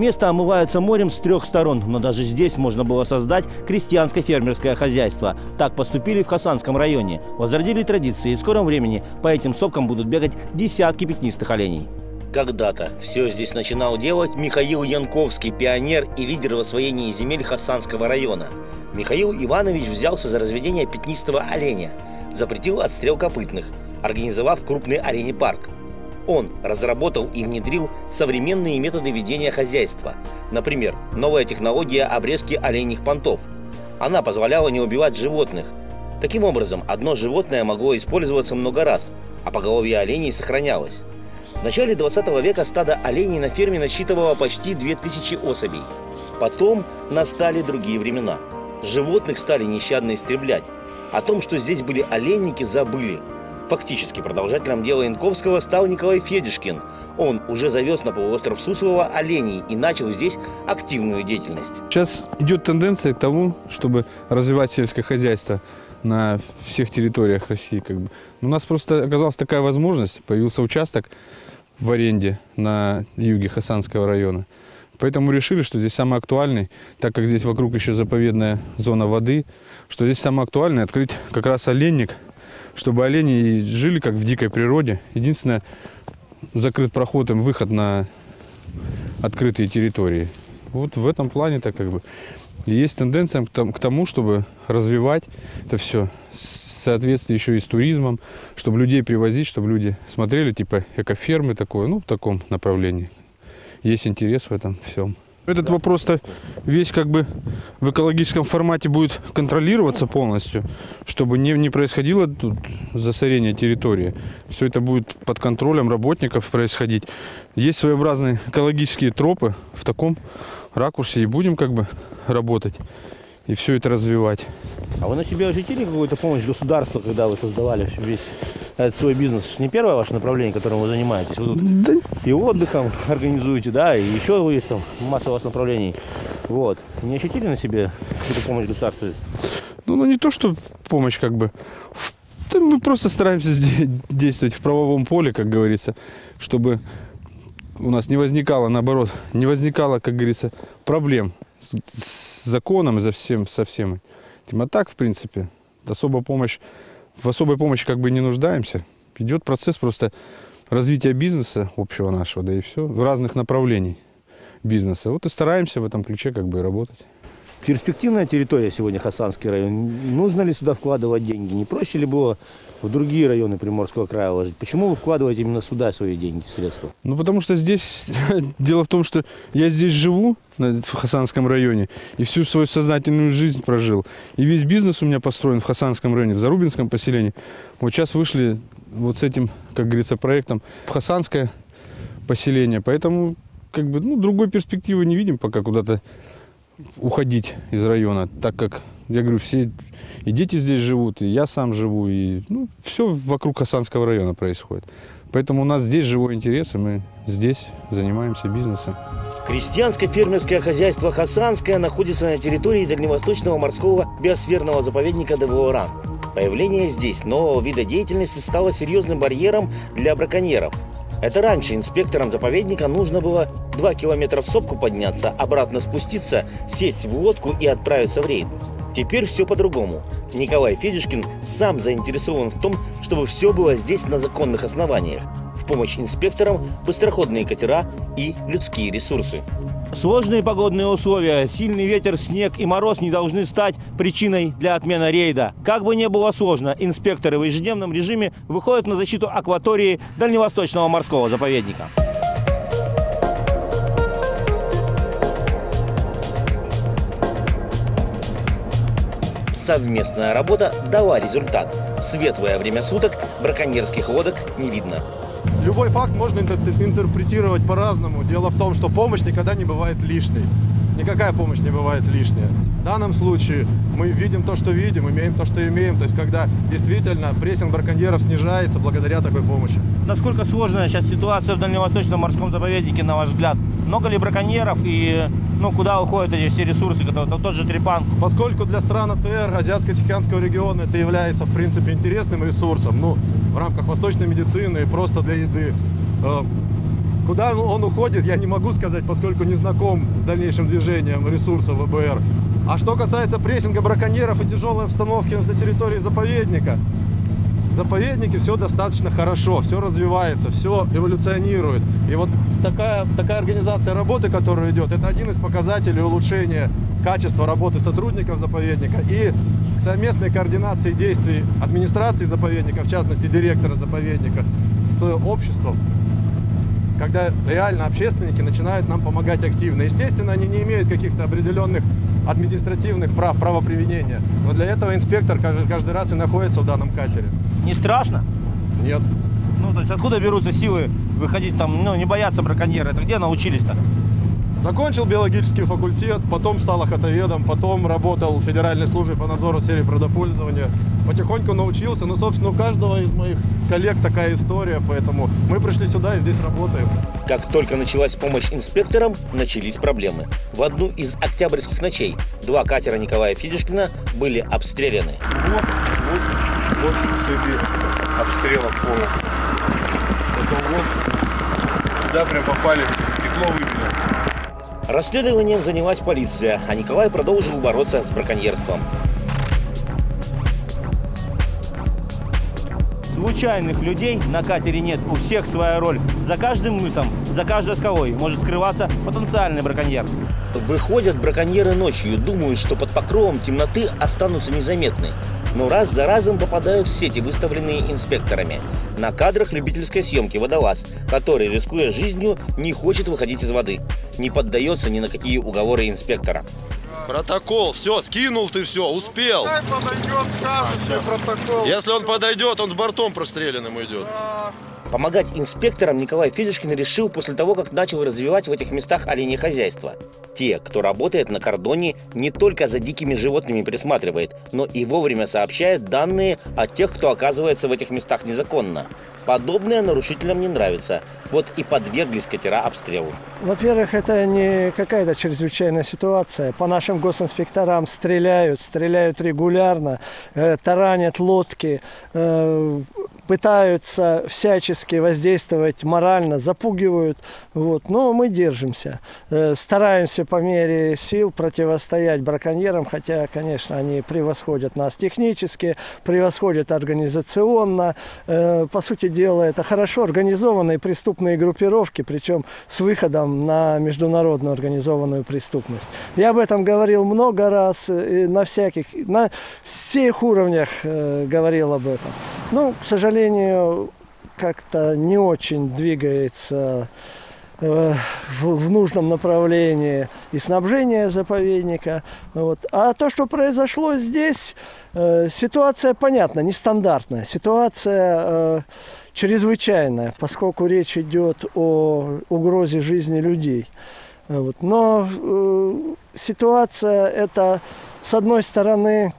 Место омывается морем с трех сторон, но даже здесь можно было создать крестьянское фермерское хозяйство. Так поступили в Хасанском районе. Возродили традиции, и в скором времени по этим сопкам будут бегать десятки пятнистых оленей. Когда-то все здесь начинал делать Михаил Янковский, пионер и лидер в освоении земель Хасанского района. Михаил Иванович взялся за разведение пятнистого оленя, запретил отстрел копытных, организовав крупный оленей парк. Он разработал и внедрил современные методы ведения хозяйства. Например, новая технология обрезки оленьих понтов. Она позволяла не убивать животных. Таким образом, одно животное могло использоваться много раз, а поголовье оленей сохранялось. В начале 20 века стадо оленей на ферме насчитывало почти 2000 особей. Потом настали другие времена. Животных стали нещадно истреблять. О том, что здесь были оленники, забыли. Фактически продолжателем дела Янковского стал Николай Федюшкин. Он уже завез на полуостров Суслова оленей и начал здесь активную деятельность. Сейчас идет тенденция к тому, чтобы развивать сельское хозяйство на всех территориях России. Как бы. У нас просто оказалась такая возможность, появился участок, в аренде на юге Хасанского района. Поэтому решили, что здесь самое актуальное, так как здесь вокруг еще заповедная зона воды, что здесь самое актуальное открыть как раз оленник, чтобы олени жили как в дикой природе. Единственное, закрыт проход им выход на открытые территории. Вот в этом плане-то как бы и есть тенденция к тому, чтобы развивать это все в соответствии еще и с туризмом, чтобы людей привозить, чтобы люди смотрели, типа экофермы такое, ну, в таком направлении. Есть интерес в этом всем. Этот вопрос-то весь как бы в экологическом формате будет контролироваться полностью, чтобы не, не происходило тут засорение территории. Все это будет под контролем работников происходить. Есть своеобразные экологические тропы в таком ракурсе и будем как бы работать и все это развивать. А вы на себе ощутили какую-то помощь государства, когда вы создавали весь этот свой бизнес? Это же не первое ваше направление, которым вы занимаетесь. Вы тут да. и отдыхом организуете, да, и еще есть там масса у вас направлений. Вот. Не ощутили на себе какую-то помощь государства? Ну, ну не то, что помощь как бы. Мы просто стараемся действовать в правовом поле, как говорится, чтобы у нас не возникало, наоборот, не возникало, как говорится, проблем с, с законом и за всем, со всем. А так, в принципе, особо помощь, в особой помощи как бы не нуждаемся. Идет процесс просто развития бизнеса общего нашего, да и все, в разных направлений бизнеса. Вот и стараемся в этом ключе как бы работать. Перспективная территория сегодня Хасанский район. Нужно ли сюда вкладывать деньги? Не проще ли было в другие районы Приморского края вложить? Почему вы вкладываете именно сюда свои деньги, средства? Ну, потому что здесь... Дело в том, что я здесь живу, в Хасанском районе, и всю свою сознательную жизнь прожил. И весь бизнес у меня построен в Хасанском районе, в Зарубинском поселении. Вот сейчас вышли вот с этим, как говорится, проектом в Хасанское поселение. Поэтому, как бы, ну, другой перспективы не видим пока куда-то уходить из района, так как, я говорю, все и дети здесь живут, и я сам живу, и ну, все вокруг Хасанского района происходит. Поэтому у нас здесь живой интерес, и мы здесь занимаемся бизнесом. Крестьянское фермерское хозяйство Хасанское находится на территории Дальневосточного морского биосферного заповедника Девуоран. Появление здесь нового вида деятельности стало серьезным барьером для браконьеров – это раньше инспекторам заповедника нужно было 2 километра в сопку подняться, обратно спуститься, сесть в лодку и отправиться в рейд. Теперь все по-другому. Николай Федюшкин сам заинтересован в том, чтобы все было здесь на законных основаниях. Помощь инспекторам быстроходные катера и людские ресурсы. Сложные погодные условия, сильный ветер, снег и мороз не должны стать причиной для отмены рейда. Как бы ни было сложно, инспекторы в ежедневном режиме выходят на защиту акватории Дальневосточного морского заповедника. Совместная работа дала результат. В светлое время суток браконьерских лодок не видно. Любой факт можно интерпретировать по-разному. Дело в том, что помощь никогда не бывает лишней. Никакая помощь не бывает лишняя. В данном случае мы видим то, что видим, имеем то, что имеем. То есть, когда действительно прессинг браконьеров снижается благодаря такой помощи. Насколько сложная сейчас ситуация в Дальневосточном морском заповеднике, на ваш взгляд? Много ли браконьеров и ну, куда уходят эти все ресурсы, которые, тот же трепан? Поскольку для стран АТР, Азиатско-Тихоокеанского региона, это является, в принципе, интересным ресурсом, ну, в рамках восточной медицины просто для еды, э, Куда он уходит, я не могу сказать, поскольку не знаком с дальнейшим движением ресурсов ВБР. А что касается прессинга браконьеров и тяжелой обстановки на территории заповедника, в заповеднике все достаточно хорошо, все развивается, все эволюционирует. И вот такая, такая организация работы, которая идет, это один из показателей улучшения качества работы сотрудников заповедника и совместной координации действий администрации заповедника, в частности директора заповедника, с обществом когда реально общественники начинают нам помогать активно. Естественно, они не имеют каких-то определенных административных прав, правоприменения. Но для этого инспектор каждый, каждый раз и находится в данном катере. Не страшно? Нет. Ну, то есть откуда берутся силы выходить там, ну, не бояться браконьера? Это где научились-то? Закончил биологический факультет, потом стал охотоведом, потом работал в Федеральной службе по надзору в сфере природопользования. Потихоньку научился. Ну, собственно, у каждого из моих коллег такая история, поэтому мы пришли сюда и здесь работаем. Как только началась помощь инспекторам, начались проблемы. В одну из октябрьских ночей два катера Николая Федишкина были обстреляны. Вот, вот, вот следы обстрелов полностью. Потом вот сюда прям попали, стекло выбили. Расследованием занялась полиция, а Николай продолжил бороться с браконьерством. Случайных людей на катере нет, у всех своя роль. За каждым мысом, за каждой скалой может скрываться потенциальный браконьер. Выходят браконьеры ночью, думают, что под покровом темноты останутся незаметны. Но раз за разом попадают в сети, выставленные инспекторами. На кадрах любительской съемки водолаз, который, рискуя жизнью, не хочет выходить из воды. Не поддается ни на какие уговоры инспектора. Протокол, все, скинул ты все, успел. подойдет, скажет протокол. Если он подойдет, он с бортом простреленным идет. Помогать инспекторам Николай Федюшкин решил после того, как начал развивать в этих местах оленье хозяйство. Те, кто работает на кордоне, не только за дикими животными присматривает, но и вовремя сообщает данные о тех, кто оказывается в этих местах незаконно. Подобное нарушителям не нравится. Вот и подверглись катера обстрелу. Во-первых, это не какая-то чрезвычайная ситуация. По нашим госинспекторам стреляют, стреляют регулярно, э, таранят лодки, э, пытаются всячески воздействовать морально, запугивают. Вот. Но мы держимся. Э, стараемся по мере сил противостоять браконьерам, хотя, конечно, они превосходят нас технически, превосходят организационно. Э, по сути дела, это хорошо организованные преступные группировки, причем с выходом на международную организованную преступность. Я об этом говорил много раз, и на всяких, на всех уровнях э, говорил об этом. Ну, к сожалению, как-то не очень двигается э, в, в нужном направлении и снабжение заповедника. Вот. А то, что произошло здесь, э, ситуация понятна, нестандартная. Ситуация э, чрезвычайная, поскольку речь идет о угрозе жизни людей. Вот. Но э, ситуация эта, с одной стороны,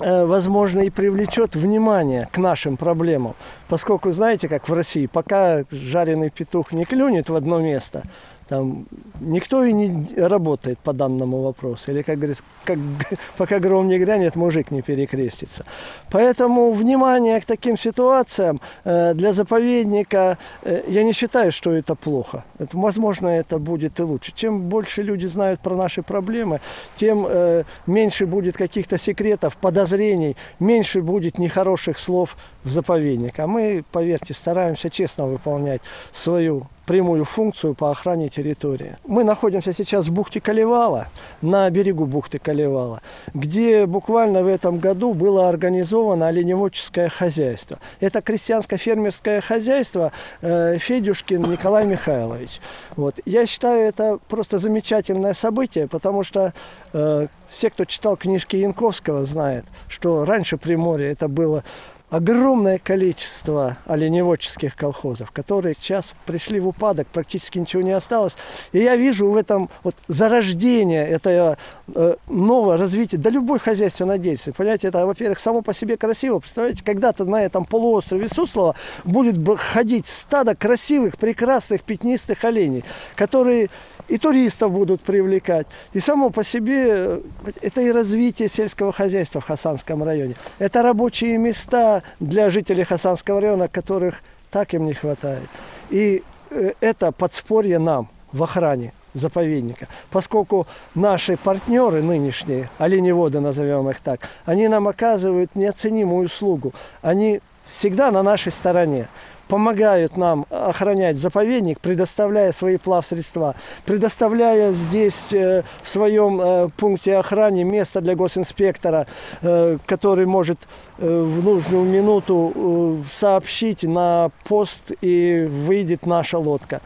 возможно, и привлечет внимание к нашим проблемам. Поскольку, знаете, как в России, пока жареный петух не клюнет в одно место, там никто и не работает по данному вопросу. Или, как говорится, как, пока гром не грянет, мужик не перекрестится. Поэтому внимание к таким ситуациям э, для заповедника, э, я не считаю, что это плохо. Это, возможно, это будет и лучше. Чем больше люди знают про наши проблемы, тем э, меньше будет каких-то секретов, подозрений, меньше будет нехороших слов в заповедник. А мы, поверьте, стараемся честно выполнять свою прямую функцию по охране территории. Мы находимся сейчас в бухте Калевала, на берегу бухты Калевала, где буквально в этом году было организовано оленеводческое хозяйство. Это крестьянско-фермерское хозяйство э, Федюшкин Николай Михайлович. Вот. Я считаю, это просто замечательное событие, потому что э, все, кто читал книжки Янковского, знают, что раньше Приморье это было огромное количество оленеводческих колхозов, которые сейчас пришли в упадок, практически ничего не осталось. И я вижу в этом вот зарождение этого э, нового развития, да любой хозяйственной деятельности. Понимаете, это, во-первых, само по себе красиво. Представляете, когда-то на этом полуострове Суслова будет ходить стадо красивых, прекрасных, пятнистых оленей, которые и туристов будут привлекать. И само по себе э, это и развитие сельского хозяйства в Хасанском районе. Это рабочие места для жителей Хасанского района, которых так им не хватает. И э, это подспорье нам в охране заповедника, поскольку наши партнеры нынешние, оленеводы назовем их так, они нам оказывают неоценимую услугу. Они всегда на нашей стороне помогают нам охранять заповедник, предоставляя свои плавсредства, предоставляя здесь э, в своем э, пункте охраны место для госинспектора, э, который может в нужную минуту сообщить на пост и выйдет наша лодка.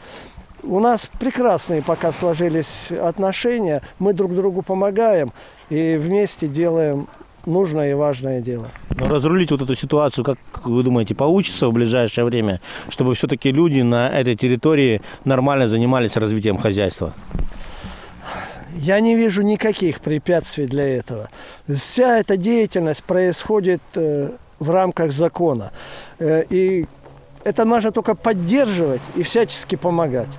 У нас прекрасные пока сложились отношения, мы друг другу помогаем и вместе делаем нужное и важное дело. Но разрулить вот эту ситуацию, как вы думаете, получится в ближайшее время, чтобы все-таки люди на этой территории нормально занимались развитием хозяйства? Я не вижу никаких препятствий для этого. Вся эта деятельность происходит э, в рамках закона. Э, и это нужно только поддерживать и всячески помогать.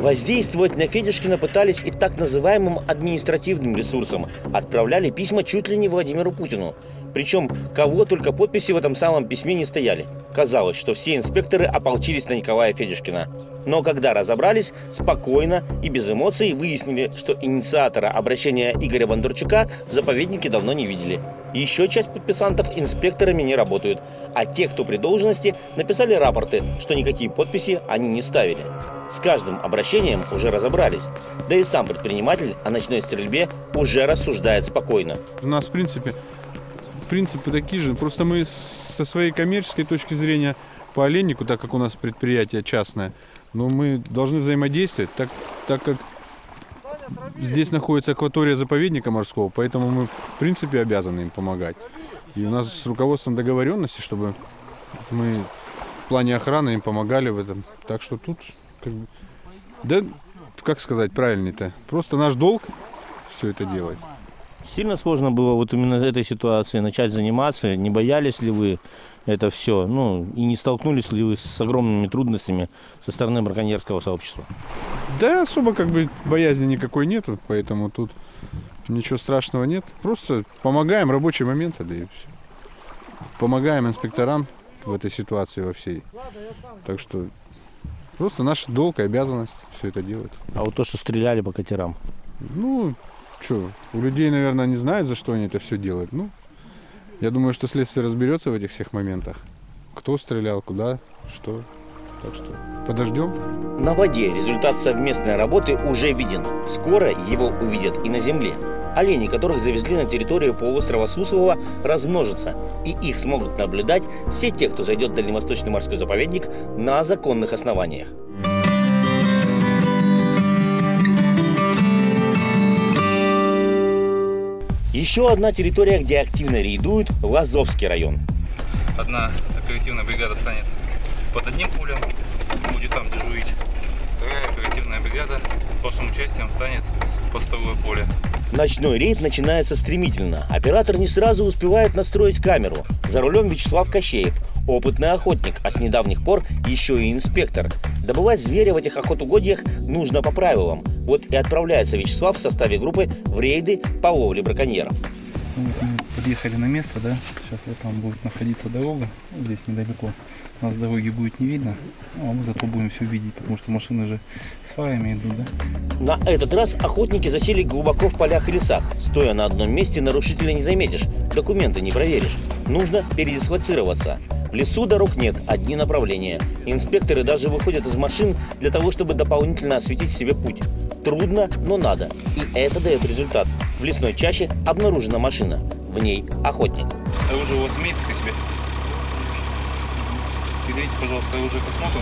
Воздействовать на Федюшкина пытались и так называемым административным ресурсом. Отправляли письма чуть ли не Владимиру Путину. Причем кого только подписи в этом самом письме не стояли. Казалось, что все инспекторы ополчились на Николая Федюшкина. Но когда разобрались, спокойно и без эмоций выяснили, что инициатора обращения Игоря Бондарчука заповеднике давно не видели. Еще часть подписантов инспекторами не работают, а те, кто при должности, написали рапорты, что никакие подписи они не ставили. С каждым обращением уже разобрались. Да и сам предприниматель о ночной стрельбе уже рассуждает спокойно. У нас, в принципе, принципы такие же. Просто мы со своей коммерческой точки зрения по оленнику, так как у нас предприятие частное, но мы должны взаимодействовать, так, так как здесь находится акватория заповедника морского, поэтому мы, в принципе, обязаны им помогать. И у нас с руководством договоренности, чтобы мы в плане охраны им помогали в этом. Так что тут, как да, как сказать правильно-то, просто наш долг все это делать. Сильно сложно было вот именно этой ситуации начать заниматься? Не боялись ли вы это все? Ну, и не столкнулись ли вы с огромными трудностями со стороны браконьерского сообщества? Да, особо как бы боязни никакой нету, поэтому тут ничего страшного нет. Просто помогаем рабочие моменты, да и все. Помогаем инспекторам в этой ситуации во всей. Так что просто наш долг и обязанность все это делать. А вот то, что стреляли по катерам? Ну, что, у людей, наверное, не знают, за что они это все делают. Ну, я думаю, что следствие разберется в этих всех моментах. Кто стрелял, куда, что. Так что подождем. На воде результат совместной работы уже виден. Скоро его увидят и на земле. Олени, которых завезли на территорию полуострова Сусового, размножатся, и их смогут наблюдать все те, кто зайдет в Дальневосточный морской заповедник на законных основаниях. Еще одна территория, где активно рейдуют – Лазовский район. Одна оперативная бригада станет под одним полем, будет там дежурить. Вторая оперативная бригада с вашим участием станет под второе поле. Ночной рейд начинается стремительно. Оператор не сразу успевает настроить камеру. За рулем Вячеслав Кощеев, опытный охотник, а с недавних пор еще и инспектор. Добывать зверя в этих охотугодьях нужно по правилам. Вот и отправляется Вячеслав в составе группы в рейды по ловле браконьеров. Вот мы подъехали на место, да, сейчас вот там будет находиться дорога, здесь недалеко. Нас дороги будет не видно, а мы зато будем все видеть, потому что машины же с фарами идут, да. На этот раз охотники засели глубоко в полях и лесах. Стоя на одном месте, нарушителя не заметишь, документы не проверишь. Нужно передислоцироваться. В лесу дорог нет, одни направления. Инспекторы даже выходят из машин для того, чтобы дополнительно осветить себе путь. Трудно, но надо. И это дает результат. В лесной чаще обнаружена машина. В ней охотник. Оружие у вас имеется при себе? Передайте, пожалуйста, оружие к осмотру.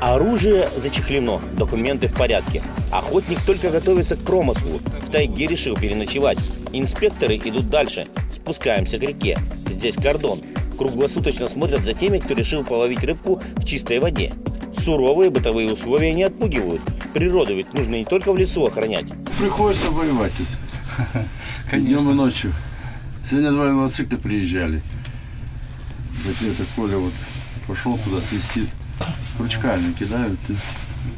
Оружие зачехлено, документы в порядке. Охотник только готовится к промыслу. В тайге решил переночевать. Инспекторы идут дальше. Спускаемся к реке. Здесь кордон. Круглосуточно смотрят за теми, кто решил половить рыбку в чистой воде. Суровые бытовые условия не отпугивают. Природу ведь нужно не только в лесу охранять. Приходится воевать тут. Днем и ночью. Сегодня два мотоцикла приезжали. Вот это поле вот пошел туда, свистит. Крючками кидают. и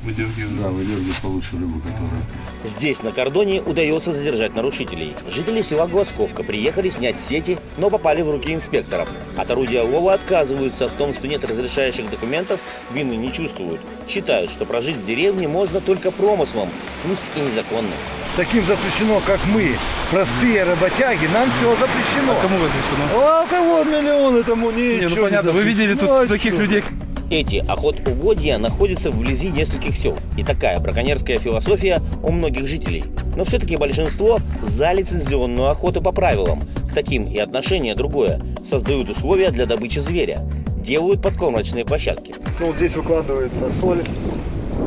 выдергивают. Да, выдергивают получше рыбу, которая... Здесь, на кордоне, удается задержать нарушителей. Жители села Глазковка приехали снять сети, но попали в руки инспекторов. От орудия лова отказываются в том, что нет разрешающих документов, вины не чувствуют. Считают, что прожить в деревне можно только промыслом, пусть и незаконным. Таким запрещено, как мы, простые работяги, нам все запрещено. А кому разрешено? А у кого миллионы тому не Не, ну понятно, вы видели тут а таких чё? людей. Эти охот-угодья находятся вблизи нескольких сел. И такая браконьерская философия у многих жителей. Но все-таки большинство за лицензионную охоту по правилам. К таким и отношение другое. Создают условия для добычи зверя. Делают подкормочные площадки. Ну, вот здесь выкладывается соль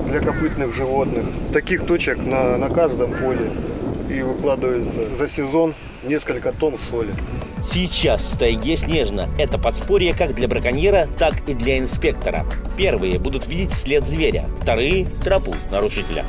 для копытных животных. Таких точек на, на каждом поле. И выкладывается за сезон несколько тонн соли. Сейчас в тайге снежно. Это подспорье как для браконьера, так и для инспектора. Первые будут видеть след зверя, вторые – тропу нарушителя.